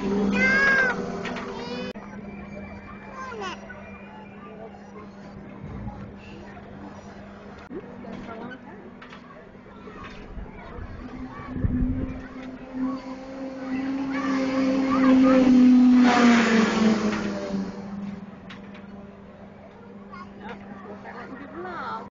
Yeah.